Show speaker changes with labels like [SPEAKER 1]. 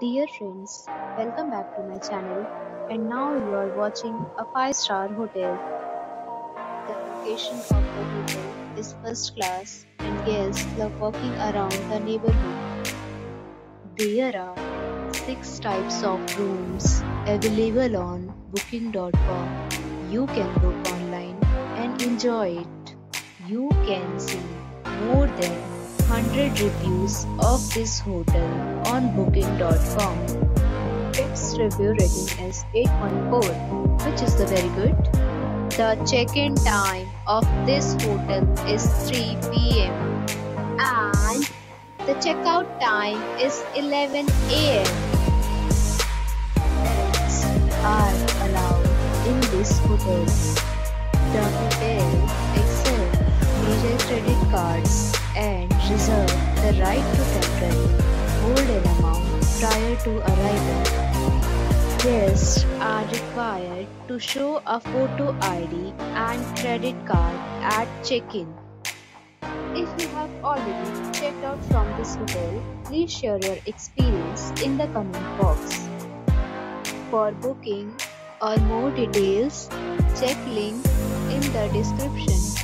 [SPEAKER 1] Dear friends, welcome back to my channel and now you are watching a 5 star hotel. The location of the hotel is first class and guests love walking around the neighborhood. There are 6 types of rooms available on booking.com. You can book online and enjoy it. You can see more than 100 reviews of this hotel on booking.com. Its review rating is 8.4, which is the very good. The check-in time of this hotel is 3 pm and the checkout time is 11 am. Pets are allowed in this hotel. Right to temporarily hold an amount prior to arrival. Guests are required to show a photo ID and credit card at check-in. If you have already checked out from this hotel, please share your experience in the comment box. For booking or more details, check link in the description.